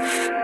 life.